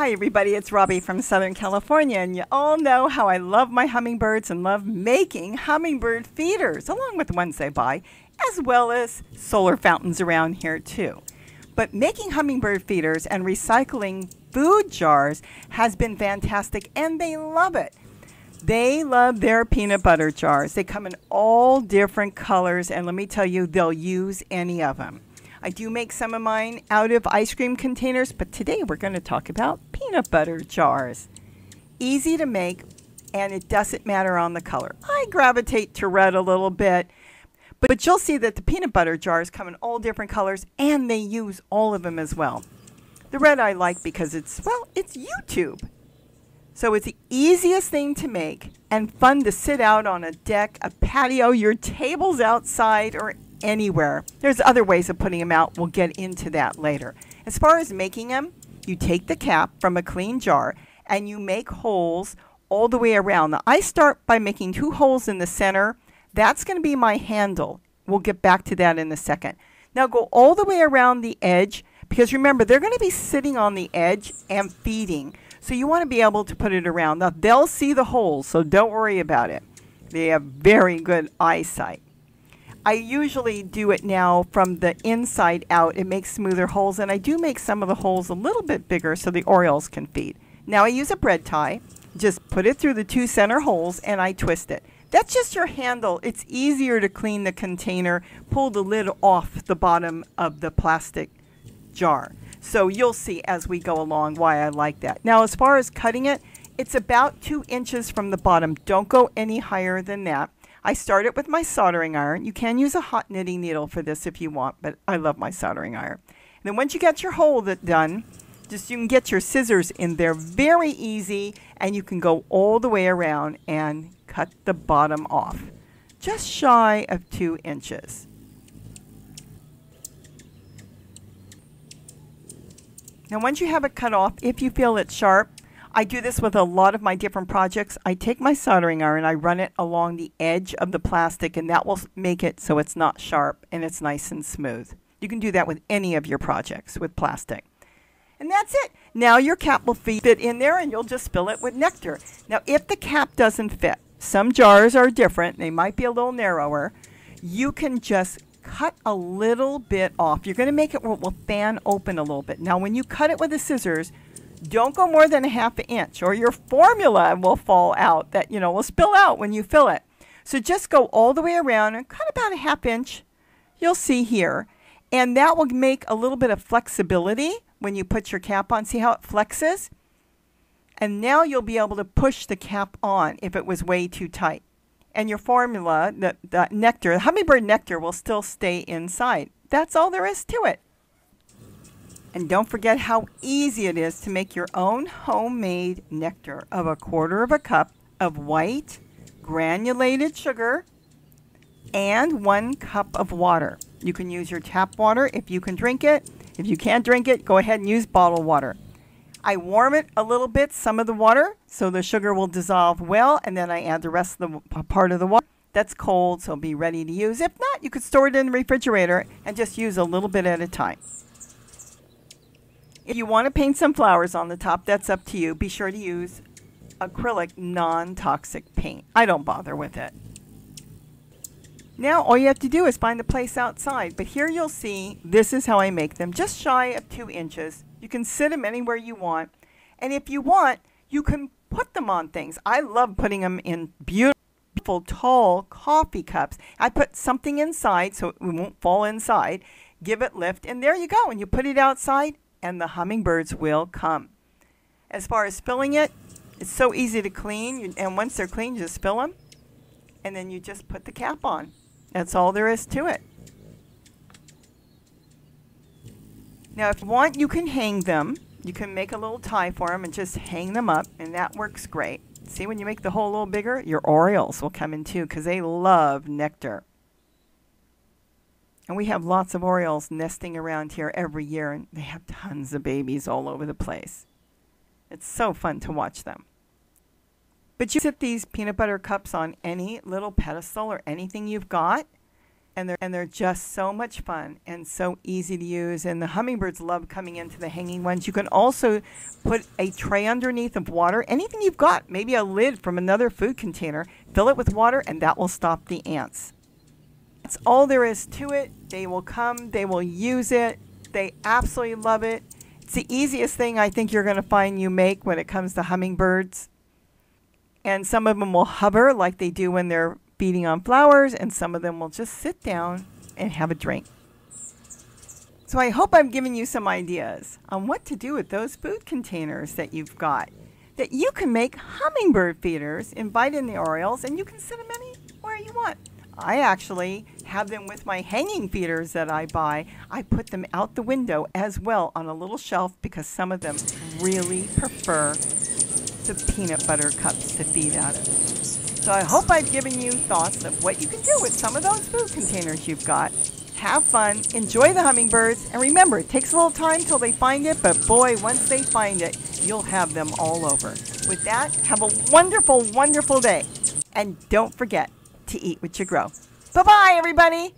Hi, everybody. It's Robbie from Southern California, and you all know how I love my hummingbirds and love making hummingbird feeders, along with the ones they buy, as well as solar fountains around here, too. But making hummingbird feeders and recycling food jars has been fantastic, and they love it. They love their peanut butter jars. They come in all different colors, and let me tell you, they'll use any of them. I do make some of mine out of ice cream containers, but today we're going to talk about peanut butter jars. Easy to make, and it doesn't matter on the color. I gravitate to red a little bit, but, you'll see that the peanut butter jars come in all different colors, and they use all of them as well. The red I like because it's, well, it's YouTube. So it's the easiest thing to make and fun to sit out on a deck, a patio, your tables outside, or anywhere. There's other ways of putting them out. We'll get into that later. As far as making them, you take the cap from a clean jar and you make holes all the way around. Now, I start by making two holes in the center. That's going to be my handle. We'll get back to that in a second. Now go all the way around the edge because remember, they're going to be sitting on the edge and feeding. So you want to be able to put it around. Now they'll see the holes, so don't worry about it. They have very good eyesight. I usually do it now from the inside out. It makes smoother holes, and I do make some of the holes a little bit bigger so the Orioles can feed. Now I use a bread tie. Just put it through the two center holes, and I twist it. That's just your handle. It's easier to clean the container. Pull the lid off the bottom of the plastic jar. So you'll see as we go along why I like that. Now as far as cutting it, it's about two inches from the bottom. Don't go any higher than that. I start it with my soldering iron. You can use a hot knitting needle for this if you want, but I love my soldering iron. And then once you get your hole done, just you can get your scissors in there very easy and you can go all the way around and cut the bottom off. Just shy of two inches. Now once you have it cut off, if you feel it's sharp, I do this with a lot of my different projects. I take my soldering iron, and I run it along the edge of the plastic, and that will make it so it's not sharp and it's nice and smooth. You can do that with any of your projects with plastic. And that's it. Now your cap will fit in there and you'll just fill it with nectar. Now if the cap doesn't fit, some jars are different, they might be a little narrower, you can just cut a little bit off. You're going to make it where it will fan open a little bit. Now when you cut it with the scissors, don't go more than a half an inch or your formula will fall out that, you know, will spill out when you fill it. So just go all the way around and cut about a half inch. You'll see here. And that will make a little bit of flexibility when you put your cap on. See how it flexes? And now you'll be able to push the cap on if it was way too tight. And your formula, the, the nectar, the hummingbird nectar will still stay inside. That's all there is to it. And don't forget how easy it is to make your own homemade nectar of a quarter of a cup of white granulated sugar and one cup of water. You can use your tap water if you can drink it. If you can't drink it, go ahead and use bottled water. I warm it a little bit, some of the water, so the sugar will dissolve well, and then I add the rest of the part of the water. That's cold, so be ready to use. If not, you could store it in the refrigerator and just use a little bit at a time. If you want to paint some flowers on the top, that's up to you. Be sure to use acrylic non-toxic paint. I don't bother with it. Now all you have to do is find a place outside. But here you'll see this is how I make them. Just shy of two inches. You can sit them anywhere you want. And if you want, you can put them on things. I love putting them in beautiful tall coffee cups. I put something inside so it won't fall inside. Give it lift and there you go. And you put it outside and the hummingbirds will come. As far as spilling it, it's so easy to clean. And once they're clean, you just spill them. And then you just put the cap on. That's all there is to it. Now, if you want, you can hang them. You can make a little tie for them and just hang them up, and that works great. See, when you make the hole a little bigger, your Orioles will come in too because they love nectar. And we have lots of Orioles nesting around here every year, and they have tons of babies all over the place. It's so fun to watch them. But you sit these peanut butter cups on any little pedestal or anything you've got, and they're and they're just so much fun and so easy to use and the hummingbirds love coming into the hanging ones you can also put a tray underneath of water anything you've got maybe a lid from another food container fill it with water and that will stop the ants that's all there is to it they will come they will use it they absolutely love it it's the easiest thing i think you're going to find you make when it comes to hummingbirds and some of them will hover like they do when they're feeding on flowers, and some of them will just sit down and have a drink. So I hope I've given you some ideas on what to do with those food containers that you've got. That you can make hummingbird feeders, invite in the orioles, and you can set them anywhere you want. I actually have them with my hanging feeders that I buy. I put them out the window as well on a little shelf because some of them really prefer the peanut butter cups to feed out of. So I hope I've given you thoughts of what you can do with some of those food containers you've got. Have fun, enjoy the hummingbirds, and remember, it takes a little time till they find it, but boy, once they find it, you'll have them all over. With that, have a wonderful, wonderful day. And don't forget to eat what you grow. Bye bye, everybody.